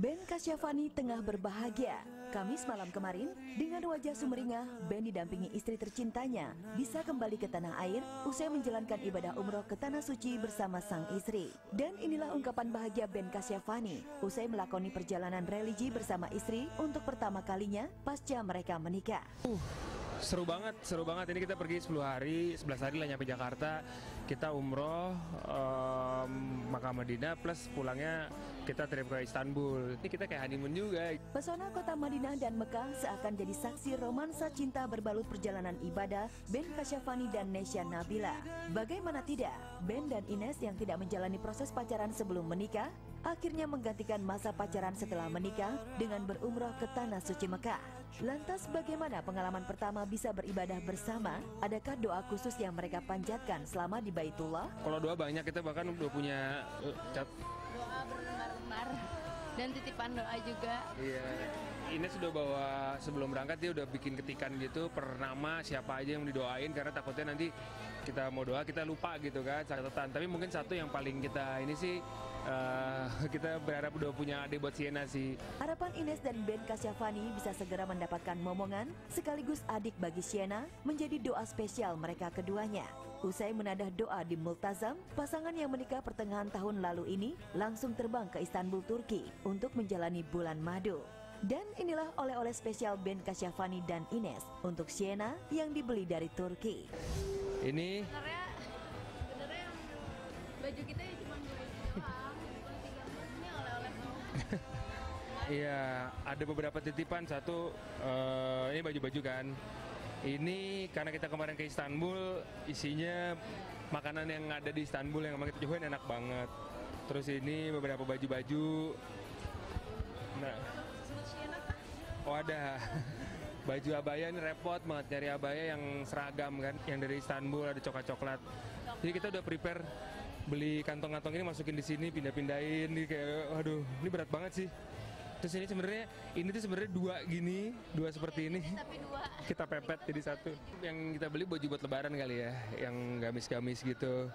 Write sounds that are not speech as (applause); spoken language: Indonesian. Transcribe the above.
Ben Kasyafani tengah berbahagia. Kamis malam kemarin, dengan wajah sumringah, Ben didampingi istri tercintanya bisa kembali ke tanah air usai menjalankan ibadah umroh ke tanah suci bersama sang istri. Dan inilah ungkapan bahagia Ben Kasyafani usai melakoni perjalanan religi bersama istri untuk pertama kalinya pasca mereka menikah. Seru banget, seru banget. Ini kita pergi 10 hari, 11 hari lah nyampe Jakarta. Kita umroh, um, makam Madinah, plus pulangnya kita trip ke Istanbul. Ini kita kayak honeymoon juga. Pesona kota Madinah dan Mekah seakan jadi saksi romansa cinta berbalut perjalanan ibadah Ben Kasyafani dan Nesya Nabila. Bagaimana tidak, Ben dan Ines yang tidak menjalani proses pacaran sebelum menikah, akhirnya menggantikan masa pacaran setelah menikah dengan berumroh ke Tanah Suci Mekah. Lantas bagaimana pengalaman pertama bisa beribadah bersama? Adakah doa khusus yang mereka panjatkan selama di Baitullah? Kalau doa banyak, kita bahkan udah punya uh, cat. doa berlembar-lembar dan titipan doa juga Iya. Ines sudah bawa sebelum berangkat dia udah bikin ketikan gitu per nama siapa aja yang didoain karena takutnya nanti kita mau doa kita lupa gitu kan catatan. Tapi mungkin satu yang paling kita ini sih eh, (laughs) kita berharap udah punya adik buat Siena sih. Harapan Ines dan Ben Kasyafani bisa segera mendapatkan momongan sekaligus adik bagi Siena menjadi doa spesial mereka keduanya. Usai menadah doa di Multazam, pasangan yang menikah pertengahan tahun lalu ini langsung terbang ke Istanbul, Turki untuk menjalani bulan madu. Dan inilah oleh-oleh spesial Ben Kasyafani dan Ines untuk Siena yang dibeli dari Turki. Ini baju kita ya cuma dua itu doang bukan tiga belas ini oleh-oleh mau Iya, ada beberapa titipan. Satu, eh, ini baju-baju kan. Ini karena kita kemarin ke Istanbul, isinya makanan yang ada di Istanbul yang emang kita cobain enak banget. Terus ini beberapa baju-baju. Nah, oh ada. (laughs) Baju abaya ini repot banget nyari abaya yang seragam kan, yang dari Istanbul ada coklat-coklat. Jadi kita udah prepare beli kantong-kantong ini masukin di sini pindah-pindahin nih kayak waduh ini berat banget sih. Terus ini sebenarnya ini tuh sebenarnya dua gini dua seperti ini. Tapi dua. (laughs) Kita pepet jadi satu. Yang kita beli baju buat lebaran kali ya yang gamis-gamis gitu